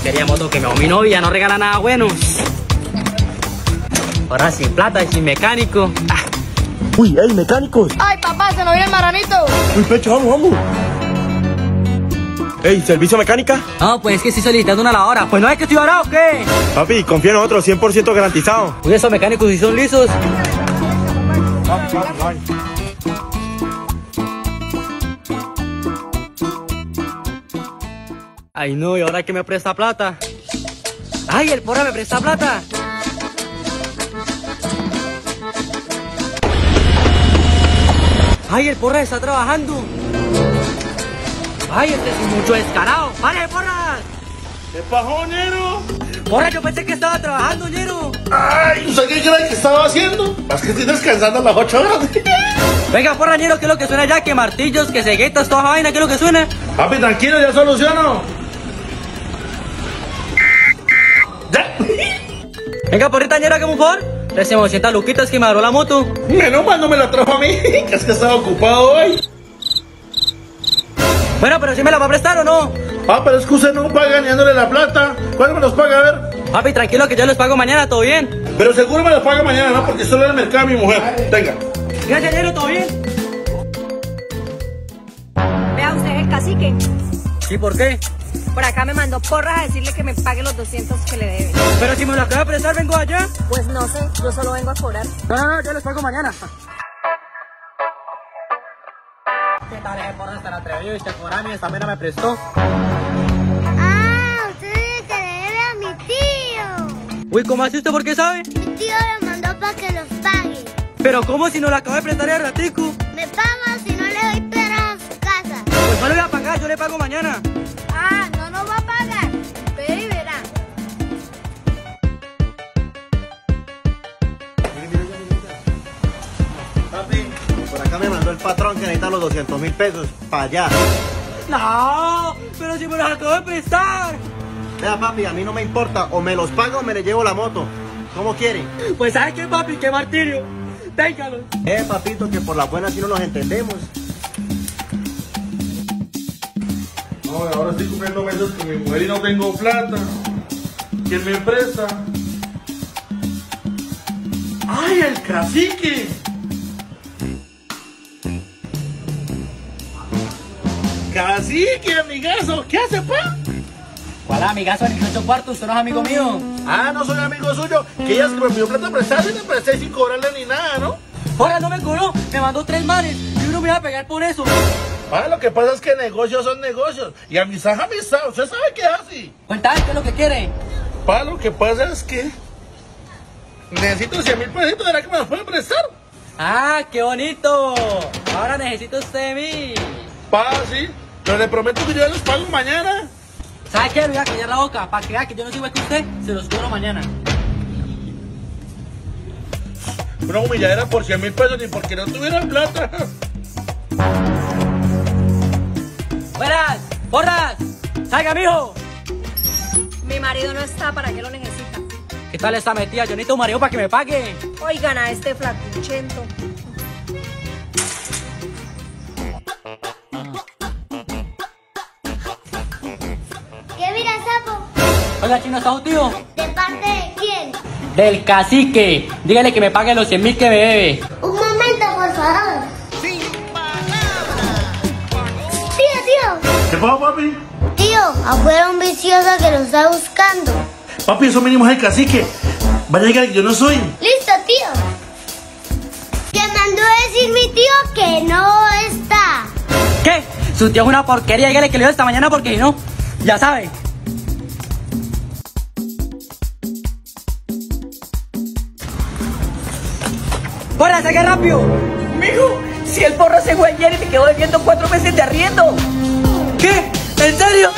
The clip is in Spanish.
porquería de moto que me mi novia, no regala nada bueno. Ahora sin plata y sin mecánico. Ah, Uy, hey, mecánicos. Ay, papá, se nos viene el maranito. Uy, pecho, vamos, vamos. Ey, ¿servicio mecánica? No, pues es que estoy solicitando una lavadora. Pues no es que estoy ahora o qué. Papi, confía en nosotros, 100% garantizado. Uy, esos mecánicos si son lisos. Ay, no, ¿y ahora que me presta plata? ¡Ay, el porra me presta plata! ¡Ay, el porra está trabajando! ¡Ay, este es mucho descarado! ¡Vale, porra! ¿Qué pasó, Nero? ¡Porra, yo pensé que estaba trabajando, ñero! Ay, ¿usted qué cree que estaba haciendo? Más que estoy descansando a las 8 horas. Venga, porra, ñero, ¿qué es lo que suena ya? Que martillos, que ceguetas, toda vaina, ¿qué es lo que suena? Papi, tranquilo, ya soluciono. Venga, porrita, ñero, que mejor. Préstame 200 luquitas que me agarró la moto. Menos mal no me la trajo a mí, que es que estaba ocupado hoy. Bueno, pero si me la va a prestar o no. Ah, pero es que usted no paga dándole la plata. ¿Cuándo me los paga? A ver. Papi, tranquilo que yo les pago mañana, ¿todo bien? Pero seguro me los paga mañana, ¿no? Porque solo en el mercado mi mujer. Venga. Gracias, ñero, ¿todo bien? Vea usted el cacique. ¿Sí, por qué? Por acá me mandó porras a decirle que me pague los 200 que le debe. Pero si me la acaba de prestar, vengo allá. Pues no sé, yo solo vengo a cobrar. No, no, no, yo les pago mañana. ¿Qué tal ese porra estar atrevido? Y te cobra mi esta mera me prestó. Ah, usted dice que le debe a mi tío. Uy, ¿cómo hace usted? ¿Por qué sabe? Mi tío lo mandó para que los pague. Pero ¿cómo si no la acaba de prestar el ratico? Me paga si no le doy perra a su casa. Pues no le voy a pagar, yo le pago mañana. No va a pagar. Pero y verá. Papi, por acá me mandó el patrón que necesita los 200 mil pesos. Para allá. No, pero si me los acabo de prestar. Vea, papi, a mí no me importa. O me los pago o me le llevo la moto. ¿Cómo quieren? Pues ¿sabes qué, papi? ¡Qué martirio! Téngalos. Eh, papito, que por la buena sí no nos entendemos. No, ahora estoy cumpliendo meses con mi mujer y no tengo plata. ¿Quién me presta? ¡Ay, el cacique! Cacique, amigazo, ¿qué hace, pa? ¿Cuál amigazo en 18 cuartos? ¿Usted no es amigo mío? Ah, no soy amigo suyo. Que ella que me pidió plata prestada y le presté sin cobrarle ni nada, ¿no? Ahora no me cobró, me mandó tres manes y uno me iba a pegar por eso. Ah, lo que pasa es que negocios son negocios. Y amistad es amistad. ¿Usted sabe qué hace? Cuéntame, ¿qué es lo que quiere? Pa, lo que pasa es que necesito 100 mil pesitos. ¿Será que me los puede prestar? ¡Ah, qué bonito! Ahora necesito usted de mí. Pa, sí. Pero le prometo que yo ya los pago mañana. ¿Sabe qué? Le voy a callar la boca. Para que vea que yo no soy igual que usted, se los cobro mañana. Una humilladera por 100 mil pesos ni porque no tuviera plata. ¡Buenas! ¡Porras! ¡Salga, mijo! Mi marido no está, ¿para qué lo necesita? ¿Qué tal esta metida? Yo necesito un marido para que me pague. Oigan a este flacuchento. ¿Qué mira, sapo? Oiga, chino, ¿está un tío? ¿De parte de quién? Del cacique. Dígale que me pague los 100 mil que me debe. Un momento, por favor. Tío, tío. ¿Qué pasa, papi? Tío, afuera un vicioso que lo está buscando. Papi, eso mínimo es el cacique. Vaya a llegar que yo no soy. Listo, tío. Que mandó a decir mi tío que no está. ¿Qué? Su tío es una porquería. Dígale que le doy esta mañana porque si no, ya sabe. ¡Porra, saque rápido! Mijo, si el porro se fue ayer y me quedó debiendo cuatro meses de arriendo. ¿Qué? ¿En serio?